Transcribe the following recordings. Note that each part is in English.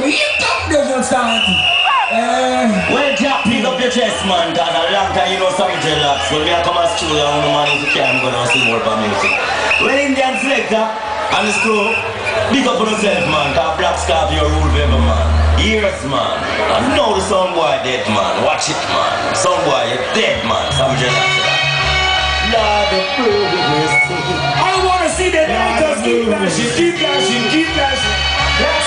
wake up, there's one. Uh, Well, Jack, pick up your chest, man, cause a long time you know some dreadlocks. When me a come as I know man if you can go down sing more about music. Well, Indian selector, and the screw, big up on yourself, man, cause Black Scorpio rule forever, man. Years, man. I know the some boy dead, man. Watch it, man. Some boy, you dead, man. Some dreadlocks. Lord of mercy. I wanna see the lighters keep flashing, keep flashing, keep flashing.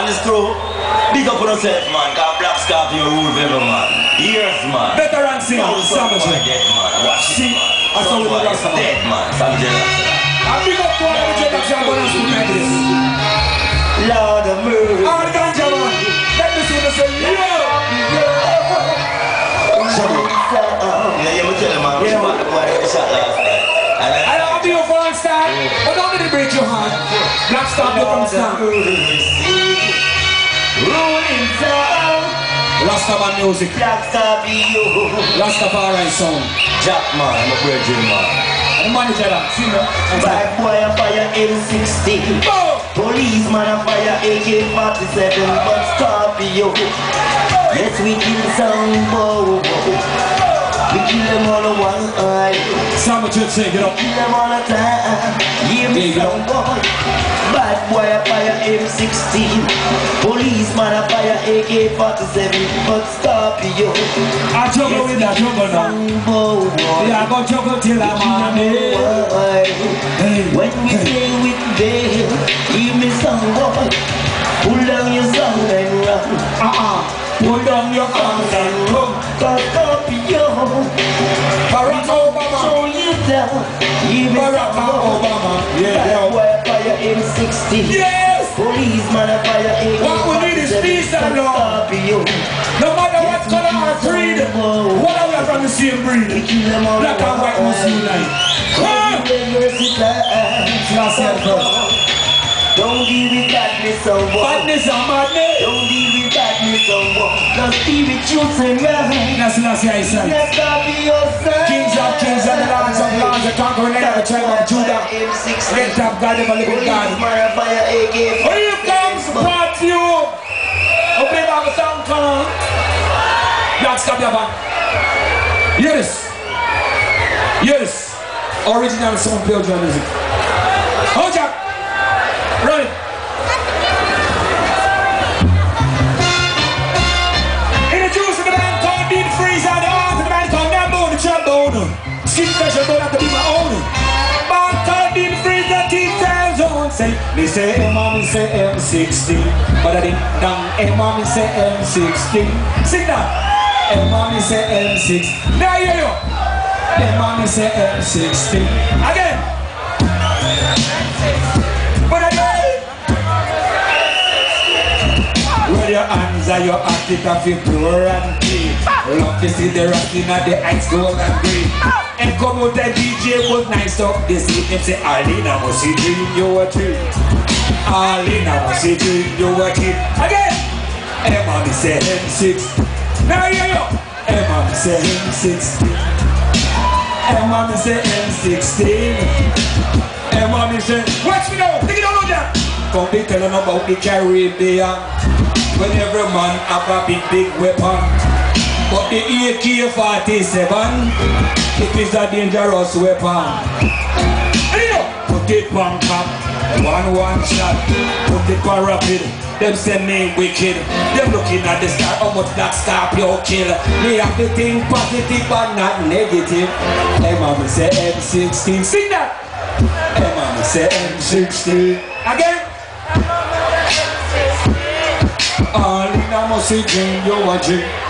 and the screw, big up on yourself, man, cause Black Scorpio rule forever, man. Years, man. Veteran singer, Savage. Watch it, See, man. I saw Rasta, man. dead, man. Savage Rasta. And big up to all the dread action going on school like this. Lord of mercy. All the ganja man. Let me see you say yeah. Yeah, yeah, me tell you, man. Which part the boy that shot last night? And I don't have you for one star, but don't let it break your heart. Black star, you from star. Rolling sound. Rastaman music, Black Scorpio. Rastafari sound. Jack, man. I'm a virgin, man. The manager that, star. Bad boy a fire M16. Oh! Policeman a fire AK-47 but Scorpio Yes we kill some bow We kill them all in one eye Samba Church say, get up. Kill them all the time Hear me some boy Bad boy a fire M16 Policeman a fire AK-47 but Scorpio I juggle with that juggle now. Yeah, I go juggle till I'm on it. Hey, When we hey. play with bail, give me some boy. Pull down your song and run. Uh-uh. Pull down your arms and run. Cause Scorpio, Barack Obama. show you down. Me Barack. Obama. Yeah, yeah. boy fire M16. Yes! Policeman a fire AK. What we need is peace and love. No matter what color or creed, what are we from the same breed? Black and white must unite. Come! Last year first. Don't deal with badness, someone. Badness and madness. Don't deal with badness, someone. Cause spirit you say, man. That's last year I said. Let God be your son. Kings of kings and the lords of lords, the conquering land of the tribe of Judah. Let up God ever live God. Here comes part you. Open up the sound come. Black stop your band. Yes. Yes. Original sound play your music. Hold me say M, me say M16. But I didn't down M, me say M16. Sing that. M, me say M6. Now hear you. M, me say M16. Again. But again. Where your hands are your attic and feel pure and clean Love to see the rocking at the ice gold and green And come out the DJ was nice up this evening Say Arlena must see dream you a dream Arlena must see dream you a dream Again. Emma me say M6 Now hear you Emma me say M16 Emma me say M16 Emma me say Watch me now, take it all on there Come be telling about the Caribbean. When every man have a big, big weapon But the AK-47 It is a dangerous weapon Put it on top, one one shot. Put it for rapid. Them say me wicked. Them looking at the star, how much that Scorpio kill. Me have to think positive but not negative. Hey mama say M16, sing that. Hey mama say M16. Again. All in a musty dream, you a dream.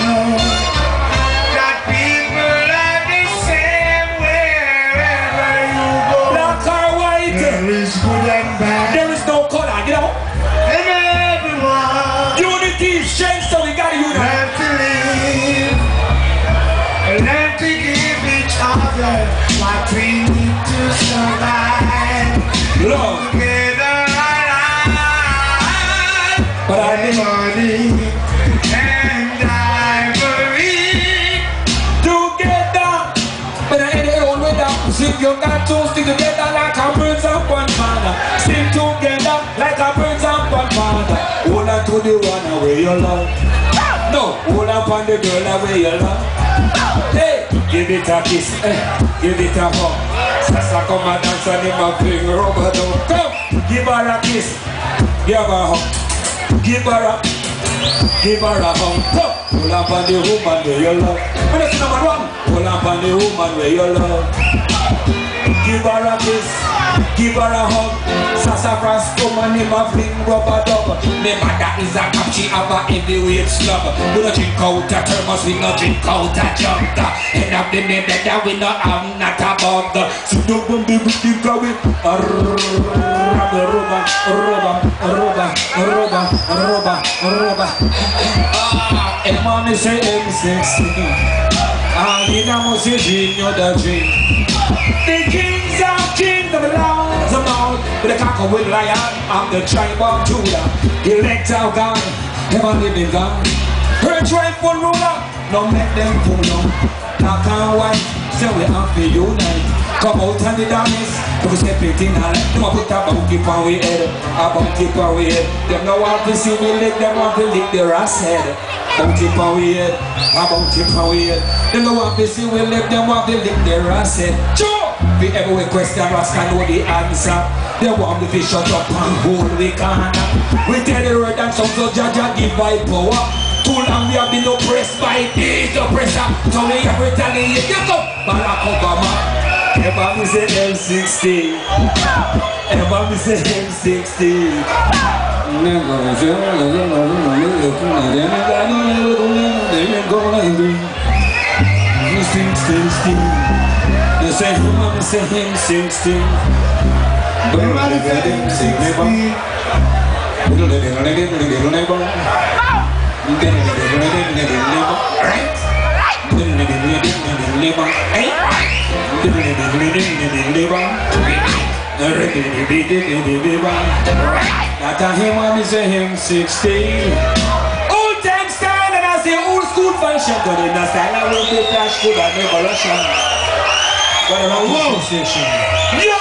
father. Hold on to the one away you love. No, hold on on the girl away you love. Hey, give it a kiss, eh, give it a hug. Sasa come and dance and him a fling rubber dub. Come, give her a kiss, give her a hug, give her a, give her a hug. Come, hold on on the woman where you love. When number one, hold on on the woman where you love. Give her a kiss, give her a hug. Sassafras come and him a fling rubber dub. Me mother is a cop, she have a heavyweight slug. We no drink out a thermos, we no drink out a jug. End of the day that we no have not a bug. So don't with the go with rubber, rubber, rubber, rubber, rubber, rubber, rubber. Ah, and say M16. All in a musty dream, you're the. The kings of kingdom the conquer with lion of the tribe of Judah. Elect of God, ever living God. Her tribal ruler, no make them pull on. Black and white, say we have to unite. Come out and the darkness, we step it in our life. Them a put a bounty on we head, a bounty on we head. Them no want to see we lick, them want to lick their ass head. Bounty on we head, a bounty on we head. Them no want to see we lick, them want to lick their ass head. Sure! We ever we question Rasta know the answer. They want the fish shut up and hold we corner. We tell the word and some so Jaja give by power. Too long we have been oppressed by these oppressor. So we have retaliate. Get up, Barack Obama. Ever me say M60. Ever me say M60. Sing, sing, sing. You say him, I say him, sing, sing. Everybody say M16. That him when me say him 16 Old time style and I say old school fashion But in the style I will be flash good and never Russian But I'm a wow station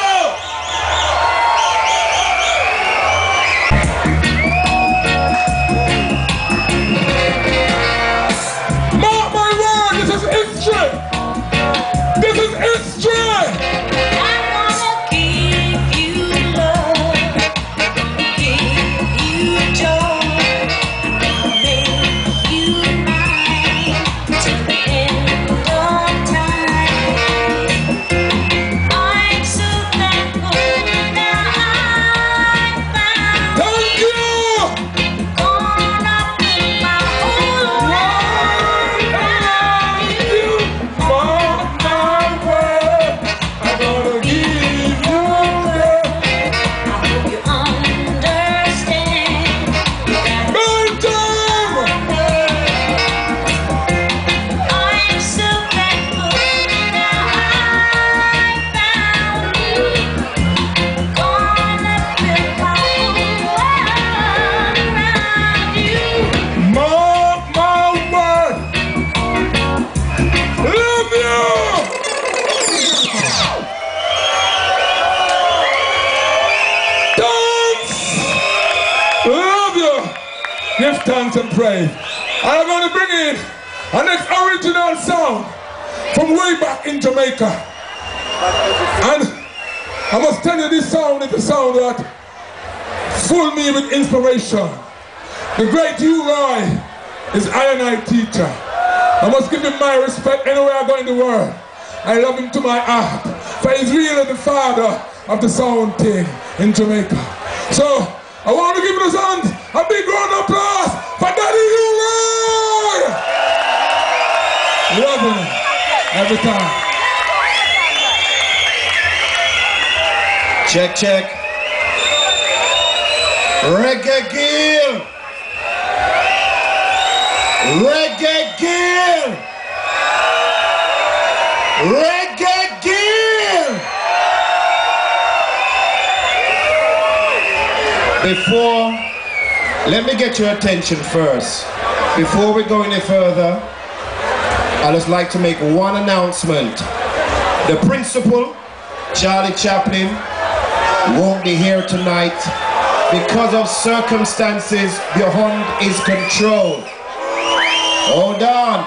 with inspiration. The great U-Roy is I and I teacher. I must give him my respect anywhere I go in the world. I love him to my heart. For he's really the father of the sound thing in Jamaica. So I want to give this hand a big round of applause for Daddy U-Roy! Loving him every time. Check, check. Reggae Geel. Reggae Geel. Reggae Geel. Before, let me get your attention first. Before we go any further, I'd just like to make one announcement. The principal, Charlie Chaplin, won't be here tonight because of circumstances beyond his control. Hold on.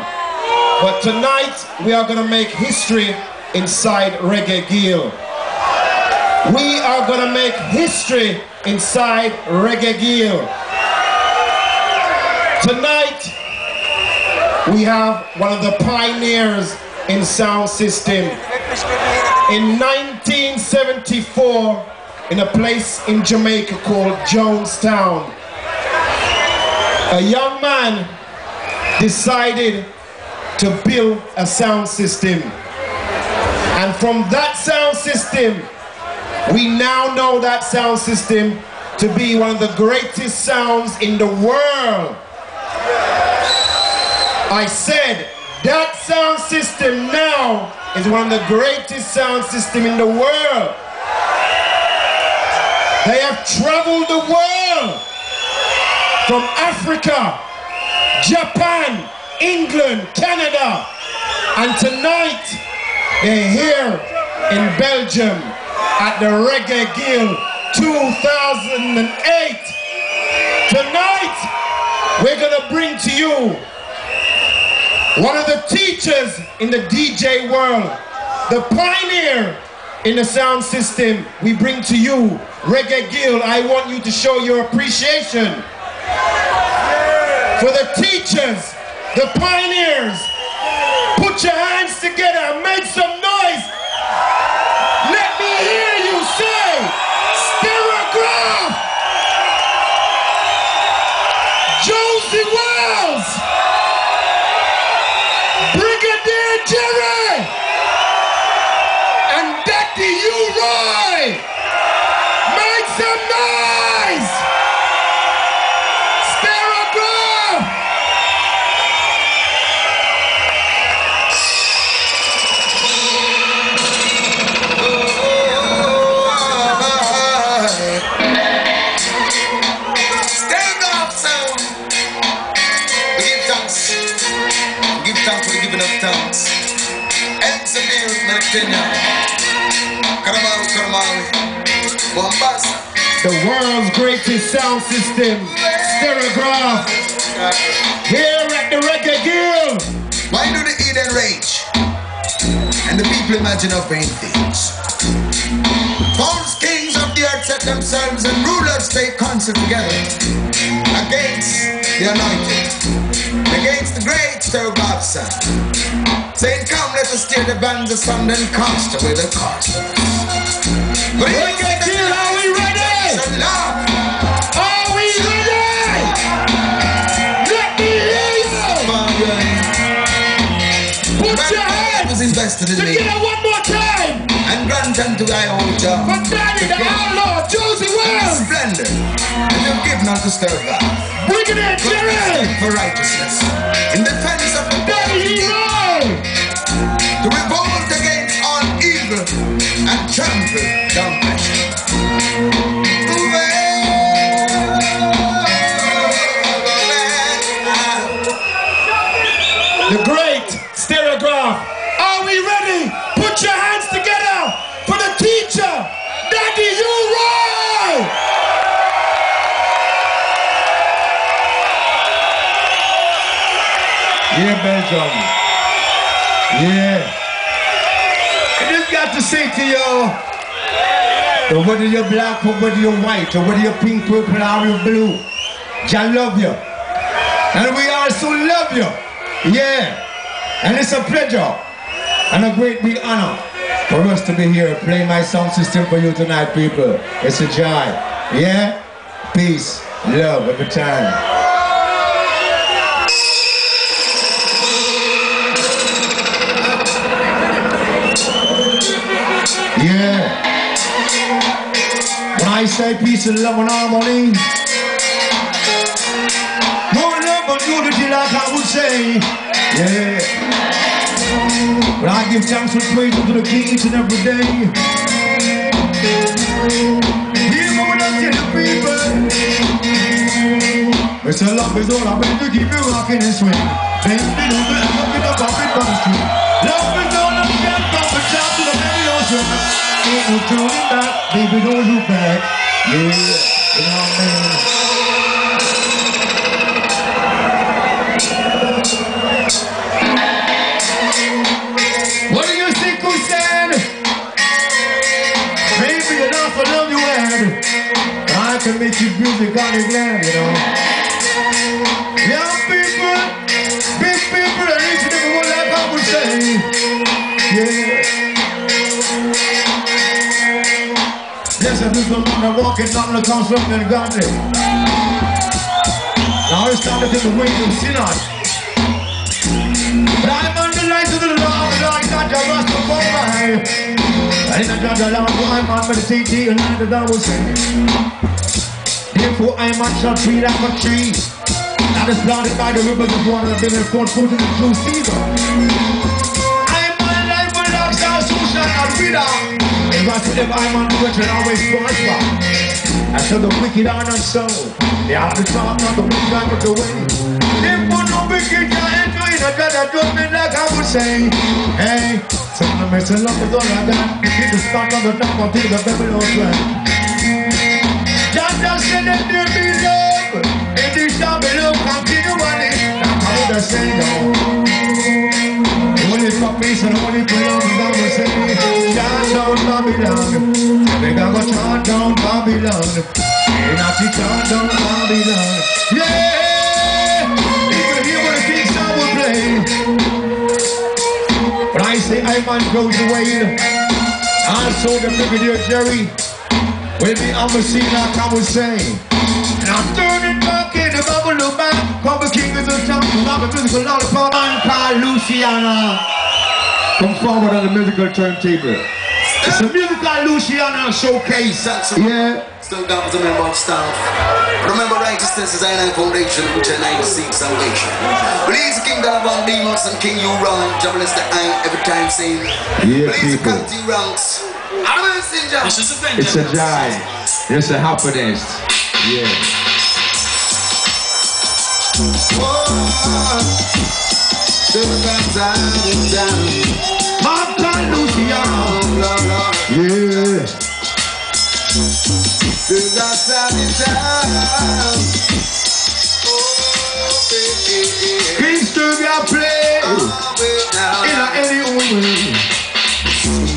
But tonight we are going to make history inside Reggae Geel. We are going to make history inside Reggae Geel. Tonight we have one of the pioneers in sound system. In 1974, in a place in Jamaica called Jonestown, a young man decided to build a sound system. And from that sound system, we now know that sound system to be one of the greatest sounds in the world. I said that sound system now is one of the greatest sound system in the world. They have traveled the world from Africa, Japan, England, Canada, and tonight they're here in Belgium at the Reggae Geel 2008. Tonight we're gonna bring to you one of the teachers in the DJ world, the pioneer in the sound system. We bring to you Reggae Geel. I want you to show your appreciation for the teachers, the pioneers. Put your hands together, make some noise. Let me hear you say, Sturgav. Josey. The world's greatest sound system, Sturgav, here at the Reggae Geel. Why do the Eden rage? And the people imagine of vain things. False kings of the earth set themselves and rulers take counsel together against the anointed, against the great God's son. Saying, Come, let us steer the bands asunder and cast away the cast. Reggae invested in me together one more time. and grant unto thy altar For Daddy, the outlaw, Josey Wales. splendor and you've given unto stir God. Brigadier Jerry. for righteousness, in defense of the body, to revolt Yeah. I just got to say to you, that whether you're black or whether you're white or whether you're pink, purple or you're blue, I love you. And we also love you. Yeah. And it's a pleasure and a great big honor for us to be here playing my sound system for you tonight, people. It's a joy. Yeah? Peace, love every time. I say peace and love and harmony, more love and unity like I would say. Yeah. But I give thanks and praise unto the King each and every day. I tell the people. It's a love is all I'm going to keep you rocking and swing. Baby, don't be looking up off it from the street. Love is all I'm got from the top Ain't no turning back, baby, don't look back. Yeah, you know what I mean? What do you think who said? Baby, you know love you and I can make you music on the land, you know. Young people, big people, and each and every one like I would say. Yeah. Yes, I do some man walking down the construct and garden. Now it's time to take the wings of sinners. But I'm on the light of the Lord, the Lord God, the Rastafari. And in the God, Lord, who I'm on, meditate day and night, the Lord will sing. Therefore, I'm on shall tree like a tree. That is planted by the rivers of water that been forth fruit in the true season. I'm on the life of dogs, thou so shall not wither. If I them, I'm on the and always prosper. I tell the wicked are not so. They are the top, not the wicked are the way. Therefore, no wicked can enter in a God that does me like I would say. Hey, so I'm messing up with all I got. Get the spot on the top until the Babylon. John just said that there be love. Shall be love continually. Now how would I say no? And and I Chant down Babylon. They got to chant down Babylon. They not to chant down Babylon. Yeah! You can hear what the king. When I say I man goes away, also the Brigadier Jerry will the scene like I was. And I'm turning back in the bubble back. King is a jump, I'm a physical lollipop. Anka Luciana. Come forward on the musical turntable. It's a musical Luciana showcase. Yeah. Still got to remember of stuff. Remember righteousness is our foundation, which I like to seek salvation. Release the kingdom of all demons and King you run. Jumble is the eye every time seen. Yeah, Release the people. country ranks. I'm a messenger. It's a joy. It's a happiness. Yeah. Anka Luciana. Yeah. Kingston got play in a any way.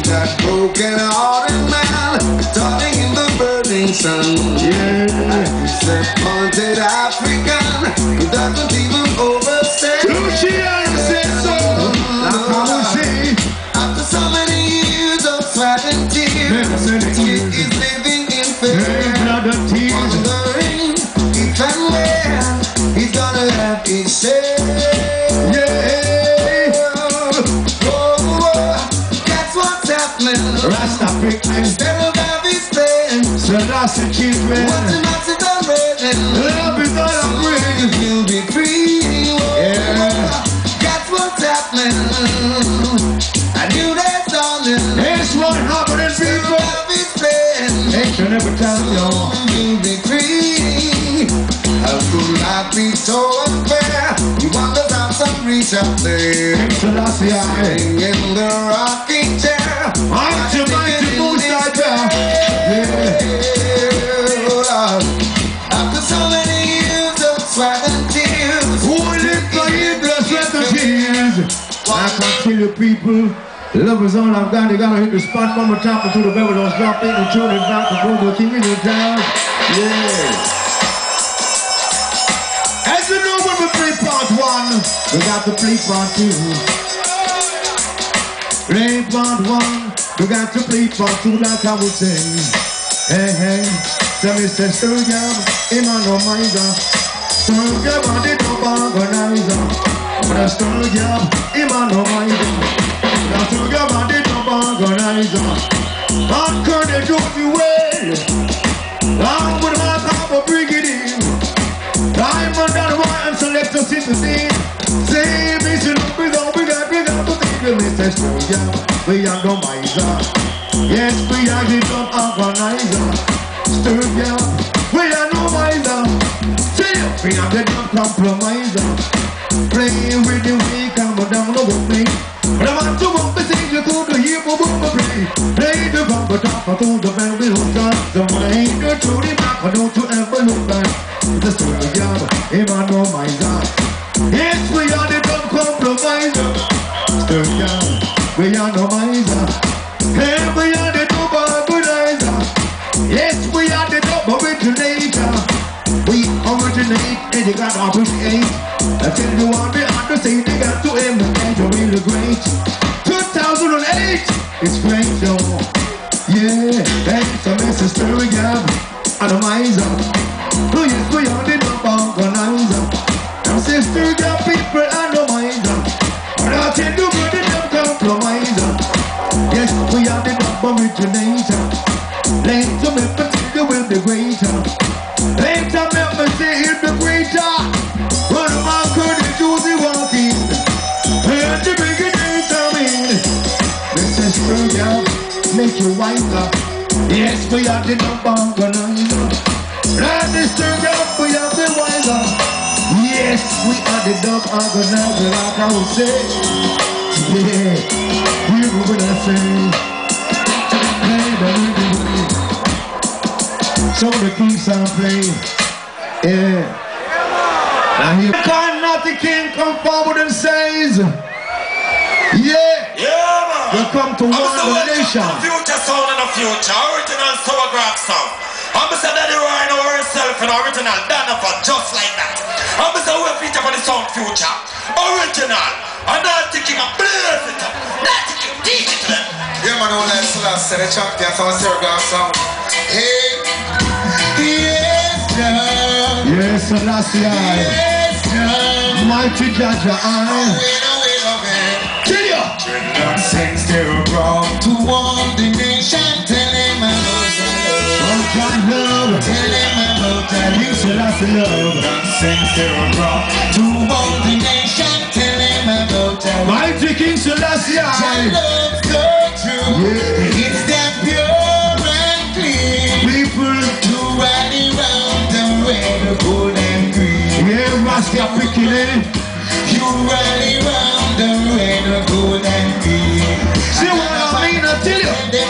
That broken hearted man, darting in the burning sun. Yeah. Disappointed African, who doesn't even Instead of having pain, Selassie children. what's the massive raining? Love is all I'm bringing. You'll be free. Yeah. That's what's happening. I knew that's dawning. It's what happening, people. Love is pain. Action every time, yo. You'll be free. How could life be so unfair? You wonder how some reach up there. Selassie, I. In the rocking chair. Mighty, mighty Most Who live for you, people. Love is all I've got. You gotta hit the spot from the top until the bell don't stop it and tune it back to King in the town. Yeah. As you know, when we play part one, we got to play part two. Play part one, we got to play part two, like I would say. Hey, hey, so me say, stir jam, him and no miser. Stir jam and the top organizer. But a stir jam, him and no. Now stir jam and the top organizer. And can they do me well? With my papa, bring it in. I'm under the white and select a. Say, me, she look say, stir jam, we are no miser. Yes, we are the top organizer. Jam, we are no miser. See, we are the top compromiser. Playing with the weak and we're down the way. But I want to walk the stage to the hip of the play. Play the bumper top to the very hook up. So when I ain't good to the back, I don't you ever look back. The jam, him and no miser. Yes, we are the top compromiser. We are no miser. Hey, we are the top organizer. Yes, we are the originator. We originate and you got to appreciate. I tell you they have to say, they got to imitate. You're really great. 2008, it's great, yo. Yeah, thanks to Mrs. Sturrigan and the miser. We are the top organizer. Now, sister, got people and the miser. But I tell you, originator. Later, me tell you will be greater. Later, me say it be greater. When my could do the walking, and the beginning coming. Mrs. Spurgeon, make you wiser. Yes, we are the top organizer. And the Spurgeon, we are the wiser. Yes, we are the top organizer, like I would say. Yeah, know what I say. Play the the keys are playing. Yeah. Now here can not the king come forward and says, Yeah, Yeah, man. we come to I'm one so the welcome nation. to Future sound in the future, original sour grab sound. I'm. Daddy Ryan over himself in original, done for just like that. I'm Mr. We feature for the sound future, original. I'm not thinking of blaze not thinking teach it to them. Yeah, man, all that Celeste, the champion, so I'm serious song. Hey, yes, Jah. Yes, Selassie, I, Yes, mighty Jaja, I. Wait. Tell ya. Nonsense, they're wrong to warn the nation. Tell him the love. Oh, God love. Tell him about the King Selassie love. Wrong to warn the nation. Mighty King Selassie, Your I. love's so true. Yeah. It's that pure and clean. People, To rally round the red, gold and green. yeah, Rasta picking it. Eh? You rally round the red, gold and green. See what I mean? I tell you. And them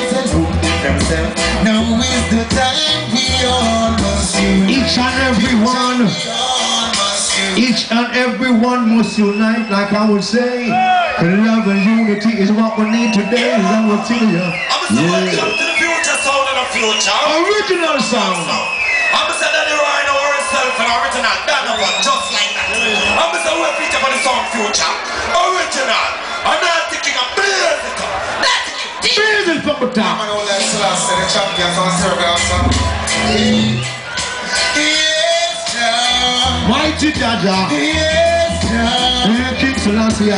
themselves. Now is the time we all must. Each and every one. Each and every one must unite, like I would say. 'Cause Love and unity is what we need today, is I will tell you. I'm Mr. Welcome to the future sound in the future. Original sound. I'm. Daddy Ryan over himself in original, done for just like that. I'm Mr. We feature for the sound future, original. I'm not thinking of blaze it up, not thinking teach it. Business from the top. Man, all that Celeste, the champion, so I'm Mighty Jaja. Yes. Yeah, King Selassie.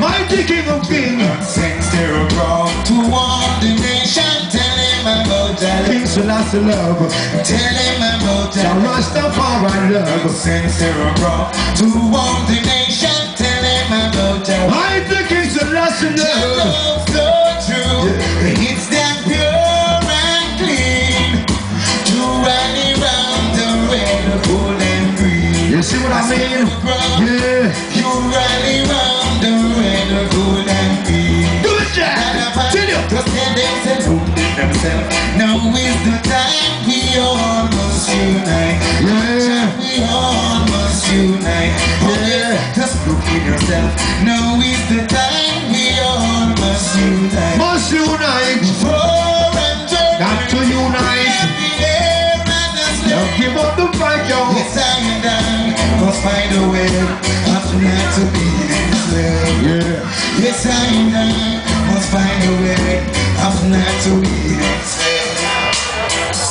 Mighty King of Kings. Since they're wrong to warn the nation, tell him about that. King Selassie love. Tell him about The that. Rastafari love. Since they're wrong to warn the nation, tell him about that. Mighty King Selassie love. What I mean? Yeah. You rally round the red, gold and green. Do it, Jack. You. Just tell them salute themselves. Now is the time we all must unite. Yeah, we all must unite. Yeah, just look in yourself. Now is the time we all must unite. Must unite. For and Got to unite. Don't give up the fight, yo. Yes, I I must find a way of not to be enslaved. Yeah. Yes, I I must find a way of not to be enslaved.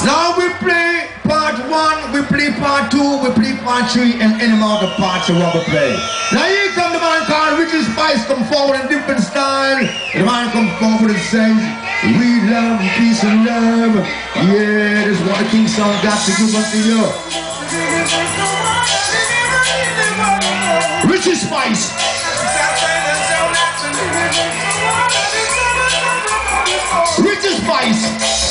Now we play part one, we play part two, we play part three, and any more the parts of what we play. Now here come the man called Richie Spice, come forward in different style. The man come forward and says, We love peace and love. Yeah, this is what the King Song got to give unto you. Richie Spice. Richie Spice.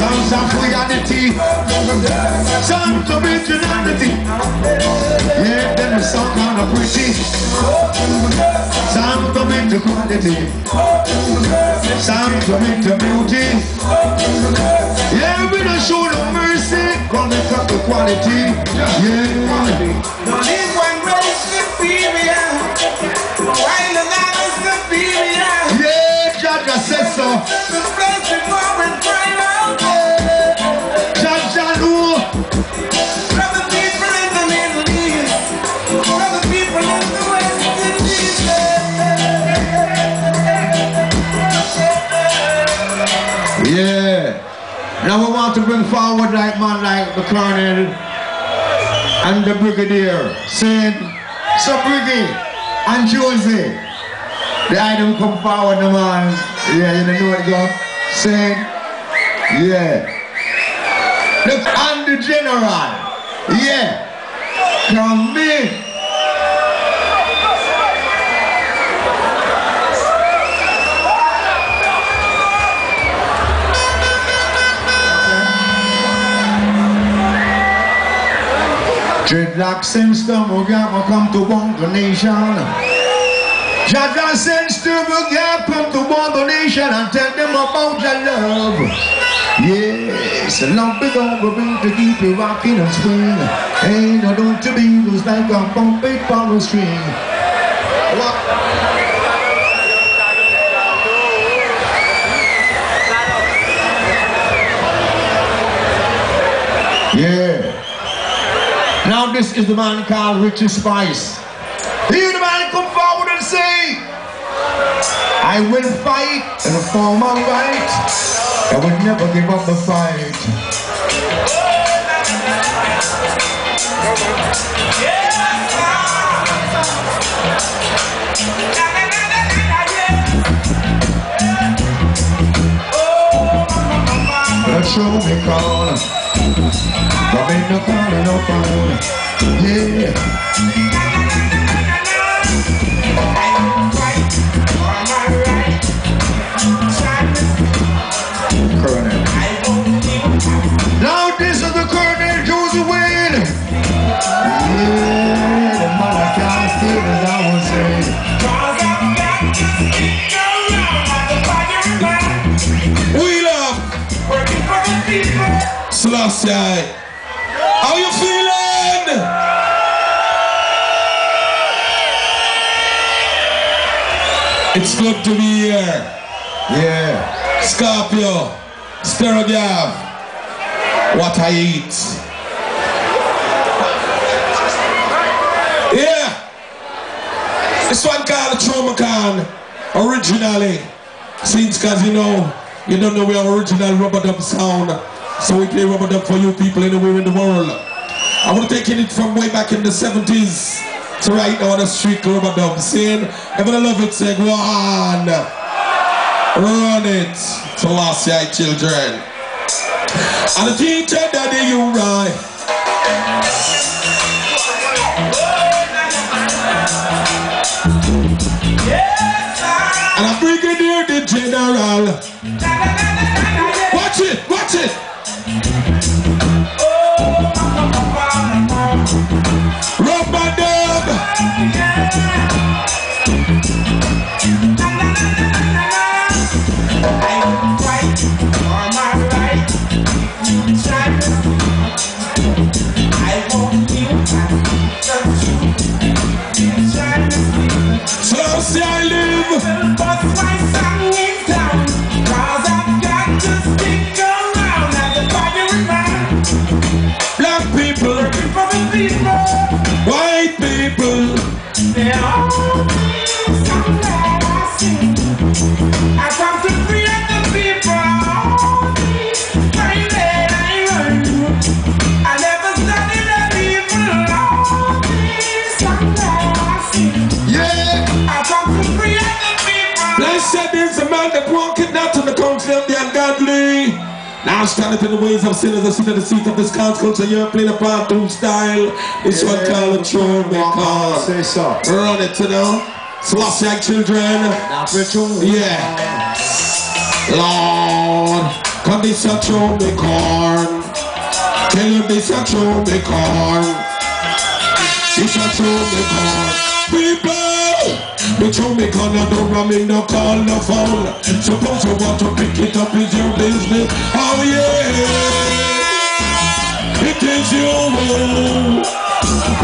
Sounds of reality. Sounds of originality. Yeah, then the song kind of pretty. Sounds of equality. Sounds of beauty. Yeah, we don't show no mercy. Gonna cut the quality. Yeah. Yeah, Judge, I said so. Want to bring forward like man like the colonel and the brigadier saying, so Briggy and Josey, the item come forward the man. Yeah, you know what go? Saying, yeah. Look, and the general. Yeah. Come in. Dreadlock sends the Mugama come to Bongo Nation. Jaja sends to Mugama come to Bongo Nation and tell them about your love. Yes, love is all we bring to keep you rocking and swing. Ain't no don't to be loose like a bumpy power string. What? Yeah. This is the man called Richie Spice. Hear the man come forward and say, I will fight and form of right. I will never give up the fight. Show me corner. Come in the corner, no corner. Yeah. Selassie. Eh? How you feeling? It's good to be here. Yeah. Scorpio. Sturgav. What I eat. Yeah. This one called Tromacon. Originally. Since cause you know, you don't know we are original rubber dub sound. So we play rubber dub for you people anywhere in the world. I want to take it from way back in the 70s to right now on the street rubber dub. Saying, everyone love it, say, go on. Run it. To last year, children. And the teacher daddy you right. And a brigadier the general. Watch it, watch it. Rubber dub. So see I live. Black people, white people. I come to Now standeth in the ways of sinners and sit in the seat of this council. So you're playing a two style. This one called a throne call. Say so. Run it, you know. Selassie children. Yeah. Lord, come this a throne corn. Tell him this a throne corn. This a throne corn. People, the throne me corn, I don't ram in no call no phone. Suppose you want to pick it up is your business. Oh yeah. It is you.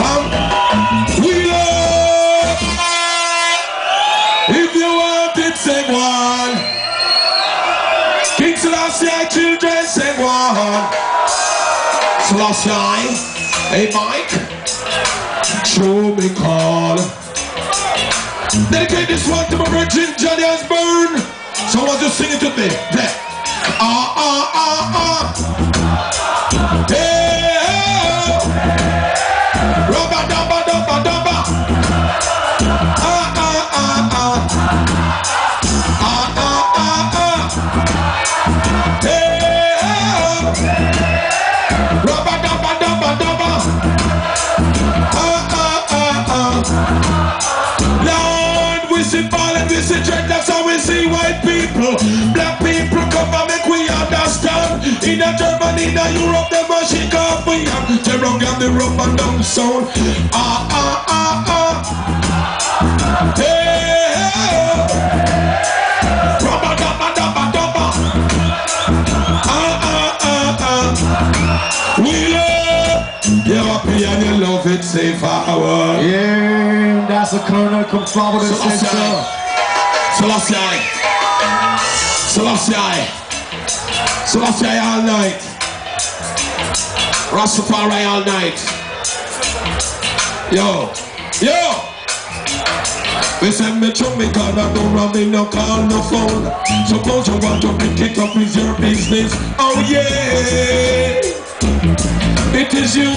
Um, we love. If you want it, say one. King Selassie, children, say one. Selassie, hey Mike, show me call. Dedicate this one to my virgin Johnny Osbourne. So I want you to sing it with me. There. Ah, ah, ah, ah. Hey, oh. Rubba, dubba, dubba, dubba. Ah, understand. In a Germany, in a Europe, them a shake off we got the rough and down sound. Ah, ah, ah, ah. Hey. Rubba. Ah, ah, ah, ah. We love you happy and you love it, say forward. Yeah, that's a colonel come forward and say so. Selassie. Selassie. Selassie all night. Rastafari all night. Yo. Yo. We send me to me call, I don't run me no call, no phone. Suppose you want to pick it up with your business. Oh yeah. It is you.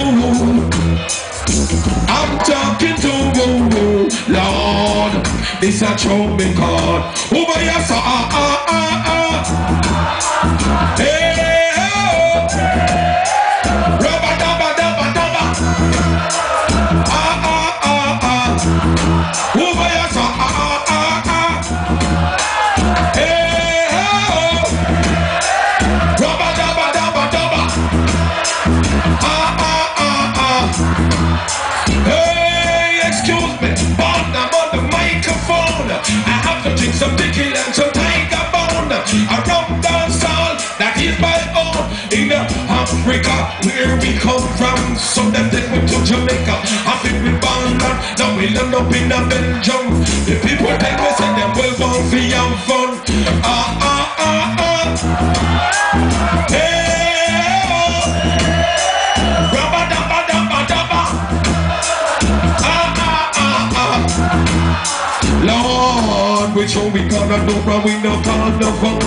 I'm talking to you, Lord. This a throw me ah. Oh. Dubba. Ah ah ah ah. Over here, so Africa, where we come from, some them take me to Jamaica. I think we born and now we land up in a Belgium. The people take me say them well born for have fun. Ah ah ah ah. Hey, show we gonna know but we no call no phone.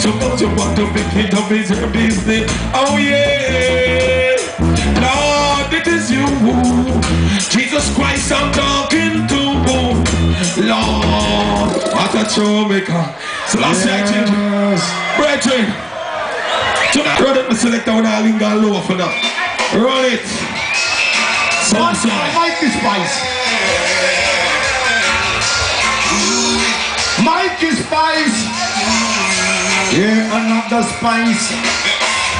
So much you want to make it up is your business. Oh yeah. Lord, it is you. Jesus Christ I'm talking to. Lord, what a troublemaker. So last night, Yes. brethren, tonight, run it, the selector when I linger low for now. Run it. So so. time, Mikey Spice. Spice. Yeah, another Spice.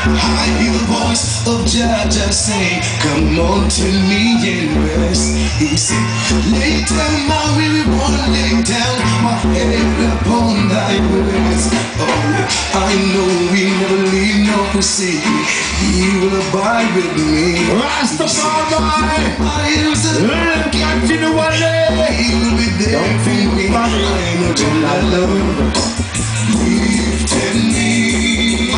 I hear the voice of Jah say, Come on to me and rest. He said, Lay down my weary one, lay down my head upon thy breast. Oh, I know we never leave nor forsake. He will abide with me. Rastafari. I am the Continue one day. He will be there for me. I know till I love. Lifted me. I think it's the last love. I know till me.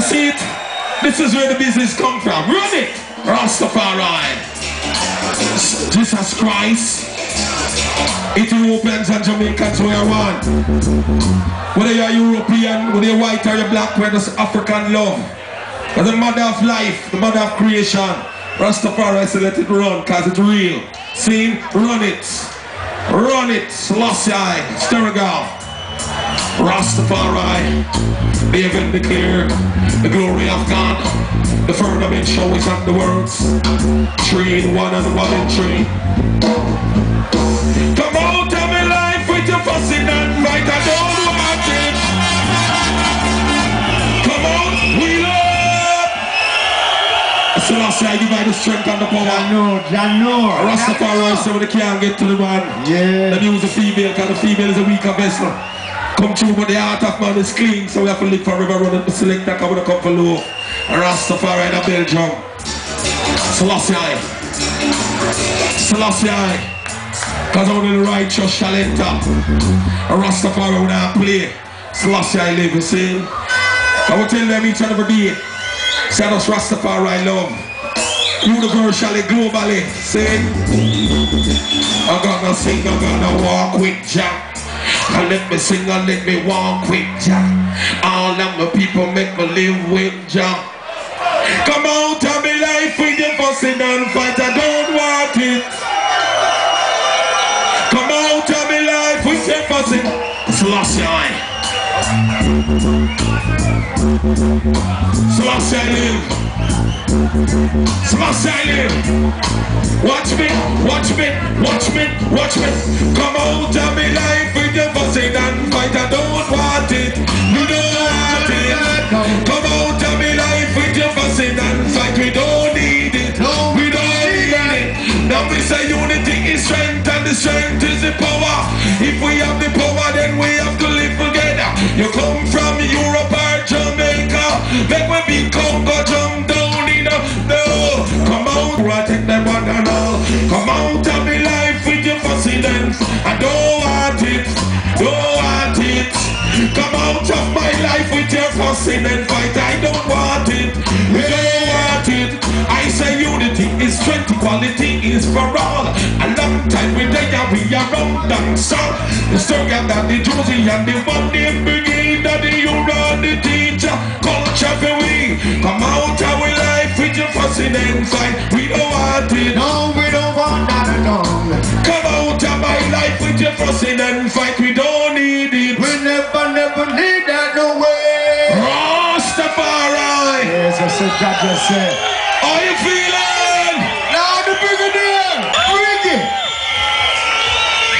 You see it? This is where the business come from. Run it! Rastafari. Jesus Christ. Ethiopians and Jamaicans we are one. Whether you're European, whether you're white or you're black, we're African love. But the mother of life, the mother of creation. Rastafari said let it run cause it's real. See? Run it. Run it. Selassie. Sturgav. Rastafari. David declared the glory of God. The firmament shows up the words. Three in one and one in three. Come out of my life with your fussing and fight. I don't want it. Come on, wheel up. Selassie, I give you the strength and the power. Janur, Janur. Rastafari so they can't get to the man. Yeah. The female because the female is a weaker vessel. Come true, but the heart of man is clean, so we have to look for river running to select that come to come for low. Rastafari in Belgium. Selassie. Selassie. Cause in the righteous shall enter. Rastafari when I play. Selassie I live, you see. I will tell them each and every day. Say us Rastafari love. Universally, globally. See? I'm gonna sing, I'm gonna walk with Jah. Let me sing and let me walk with Jah. All of my people make me live with Jah. Come out of my life with your fussing and fight. I don't want it. Come out of my life with your fussing. Selassie. your I live. Selassie I live. Watch me, watch me, watch me, watch me. Come out of my life with your fussing and fight. I don't want it. You don't want it. Come out of my life with your fussing and fight. We don't need it. We don't need it. Now we say unity is strength and the strength is the power. If we have the power, then we have to live together. You come from Europe or Jamaica, then we be Congo, jump down in a no. Come out, I take and all. Come out of my life with your fussing and I don't want it, don't want it. Come out of my life with your fussing and fight. I don't want it, we don't want it. I say unity is strength, equality is for all. A long time we there, we are round and so. The story of that the Josey and the one name brigade, that the the teacher, culture for we. Come out of our life with your fussing and fight. We don't want it. No, we don't want that at all. Come out of my life with your fussing and fight. We don't need it. We never, never need that no way. Rastafari. Yes, I said Jah Jah said. How you feeling? Now the brigadier, bring it,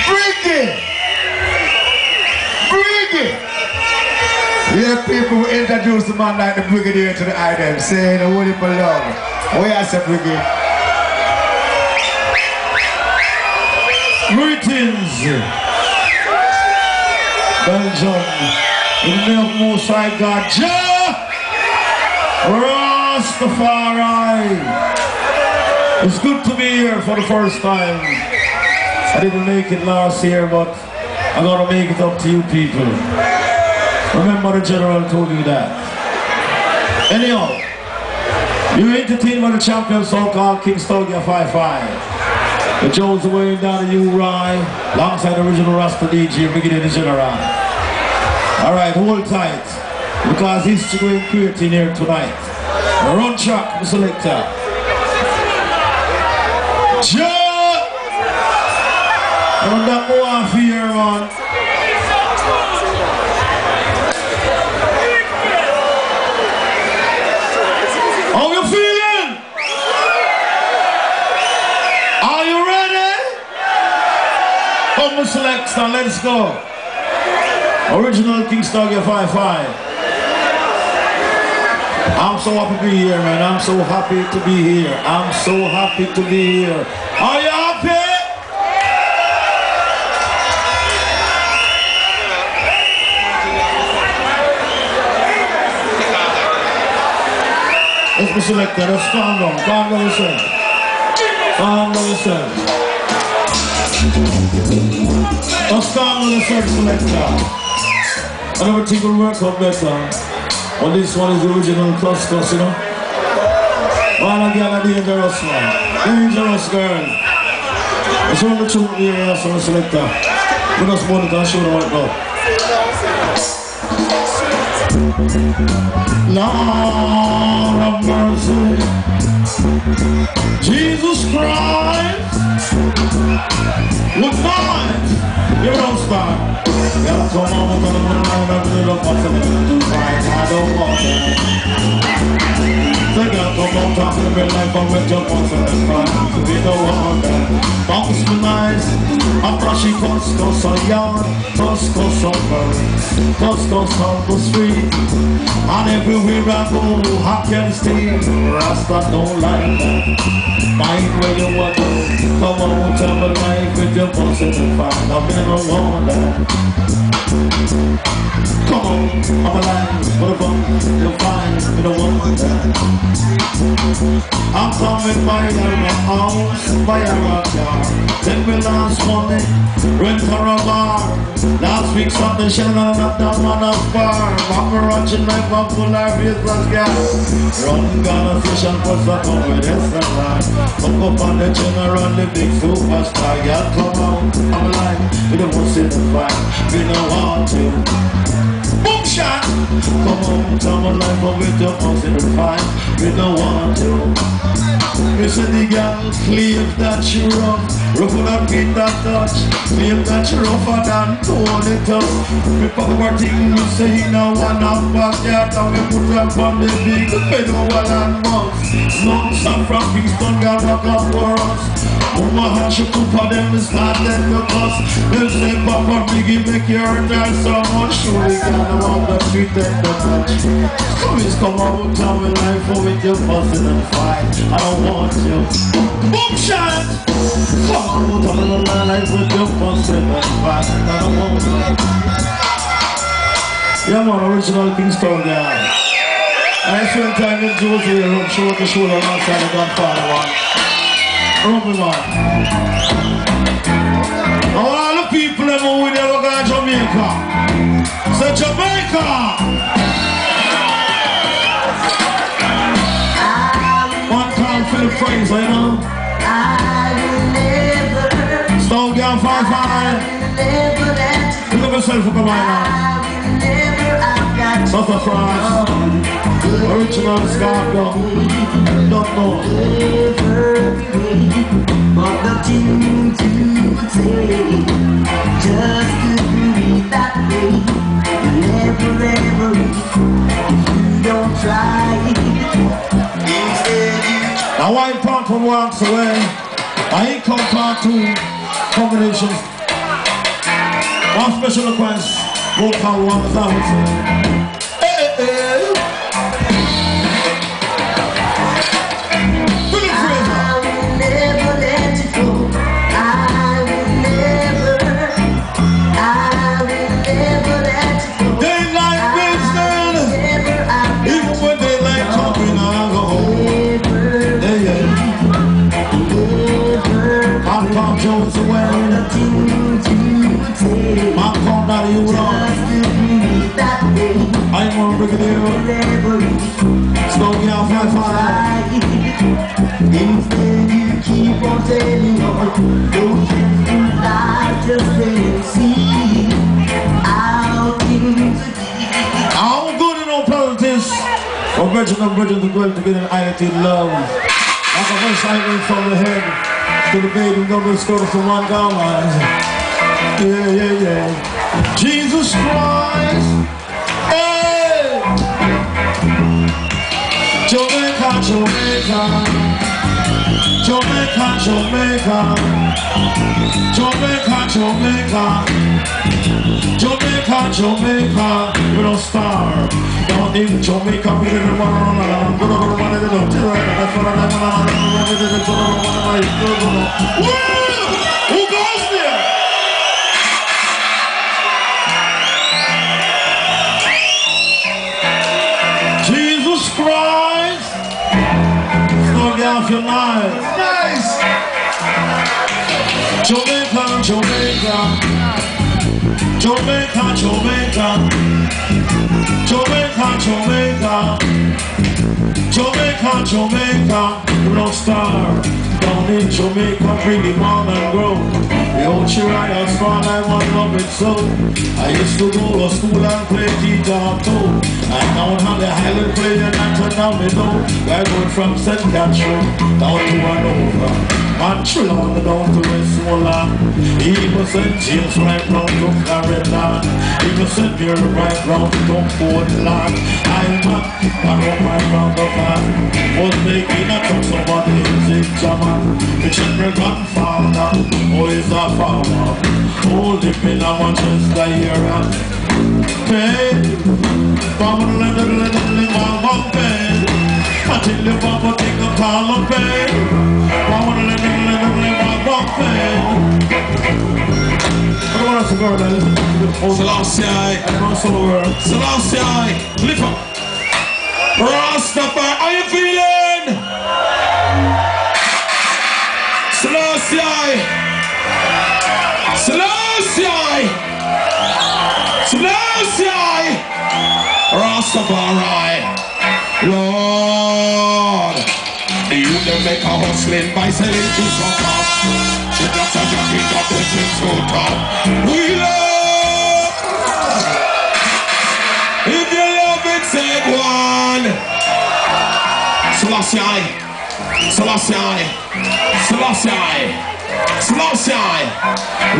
bring it, bring it. Yeah, people introduce the man like the brigadier to the item, saying the holy for love. Where I say brigade? Greetings. Belgium. In the name of Most High God, Jah Rastafari. It's good to be here for the first time. I didn't make it last year, but I'm gonna make it up to you people. Remember the general told you that. Anyhow, you entertained by the champion so-called King Sturgav 5-5. The Josey Wales down to Rye, alongside the original Rasta DJ, beginning the general. Alright, hold tight, because history going creating here tonight. Run track, the selector. Joe! And that go off here, man. How you? Are you ready? Come select and let's go. Original King Sturgav 5-5. I'm so happy to be here, man. I'm so happy to be here. I'm so happy to be here. Are you happy? Let's be selected. Let's calm down. Calm down yourself. Calm down yourself. Let's calm down yourself, selector. And everything will work out better. Well, this one is the original plus plus, you know. All again are dangerous, man. Dangerous girl. It's on the tune here, the selector. We just want and show them what now. Lord of mercy, Jesus Christ, good night. You don't start. Yeah, come on, we're gonna run around a little bit of fight. I don't want that. They got come on top of the life and we jump on some fire. We don't want that. Bounce me nice. Brushing Costco so yard, Costco so bird, Costco so the street. And everywhere I go, I can see Rasta don't like that. Mind where you want to Come on, tell me life with your boss in the fire. I'm in a want that. Come on, I'm alive, what about you're fine, you don't want that. I'm coming by a house, by a rock yard. Then we lost money, rent for a bar. Last week Sunday, Shannon up down on a bar. I'm watching my pump full of business gas. Run gun fish and put some on with this and up on the general, the big superstar. Yeah, come on, I'm alive, we don't want to see the fight. We don't want to. Boom shot! Come on, come on, life but with your boss in the fight. We don't want to. Listen, the girl claim that she rough. Rough that beat that touch. Claim that she rougher than Tony Tough. We pop our thing, we say now one up backyard. And we put up on the big pedal and mouse. Non-stop from Kingston, girl, rock up for us. Mama had she cook for them, it's not them because They say Papa Biggie make you hurt her so much Surely God the street and the touch Come is come out, tell me life for with your and fight. I don't want you Boom shot! Come out, tell me life with your fussing and fight I don't want you Yeah man, original Kingston guy I spent time in Josey, rub shoulder to shoulder alongside the Godfather one Rubber man. All the people that move with never go to Jamaica. Say Jamaica! For the you know? Stone down five five. Look at yourself for now. South of France. Original Scarpa. Don't know. But the things say just couldn't be that way. Never ever you don't try. I part one walks away. I ain't come part two combinations. One special request. Vocal one is Slow me off my are all politics. Original, original, good to be an identity love. Like a first lightning from the head to the baby, number story from one. Yeah, yeah, yeah. Jesus Christ. Jamaica, Jamaica. Jamaica, Jamaica. Jamaica, Jamaica. Jamaica, we don't starve. Down in Jamaica, we didn't want to run around. We don't want to do it. Off your knives. Nice! Jamaica, Jamaica. Jamaica, Jamaica, Jamaica, Jamaica, Jamaica, Jamaica, we don't. Down in Jamaica, it on and grow. The ocean as far I want love it so. I used to go to school and play guitar too. I down on the Highland play and I turn down door. I going from St. Catherine down to Hanover. Montreal down to Westmoreland. Even St. James right round to Caroline. Even St. Mary right round to Portland. I'm a man up right round the The general grandfather, oh he's a farmer. Hold him in a Manchester here. Hey, Mama, let it, let it, mama, pay. Until the mama take a call and pay. Mama, let pay. There. Listen to the Selassie, solo world. Selassie, lift up. Rastafari, how you feeling? Selassie, Selassie, Selassie, Rastafari, Lord. The youth them make a hustling by selling to up. The blacks are jacking up the things so top. We love. If you love it, say one. Selassie, Selassie, Selassie, Selassie,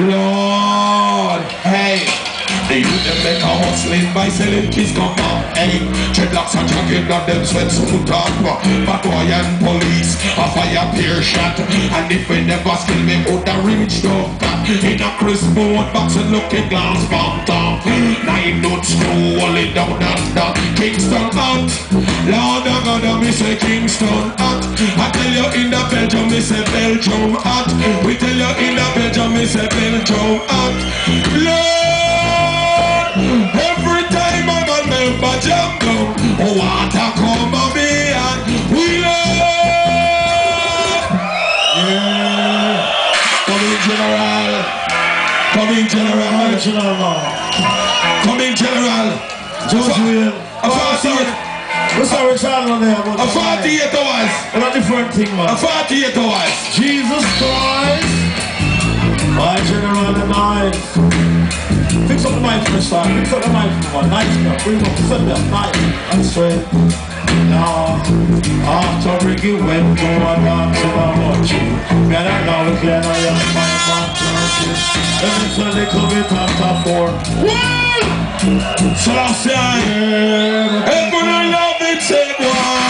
Lord, hey. The youth them make a hustling by selling kids come up, hey. Dreadlocks and jacket of them sweat suit up. But boy and police, a fire peer shot. And if we never skill me, have reached up that. In a crisp boat box and looking glass bomb top. Nine hold it down and down. Kingston hot. Lord of God, me say Kingston hot. I tell you in the Belgium, me say Belgium hot. We tell you in the Belgium, me say Belgium hot. Lord, every time I'm a member jump down, water come on me and we love. Yeah. Come in general, come in general, Original law. come in general. George Will. A 48, What's our channel there? a 48 hours, And a different thing, a man. 48 hours. Jesus Christ. My general the mind. Fix up the mic for a start. Fix up the mic for one. Nice now. Bring up the Sunday. Nice. And straight. Now, after Ricky went to a dance in a watching. Man, I know we can I am my. And it's a little bit after four. Selassie, everyone love it, say one.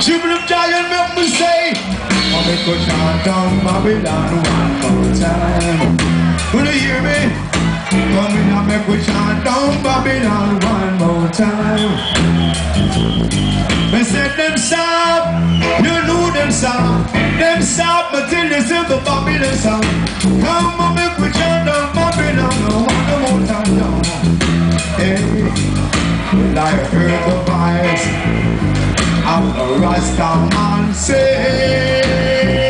Children of giant make me say, make a chant on Babylon one more time. Will you hear me? Come in and make we chant down Babylon one more time. Me said them stop, you know them stop. Them stop until they see the Babylon song. Come on, make we chant down Babylon one more time. Hey, when I heard the voice of the Rasta man say.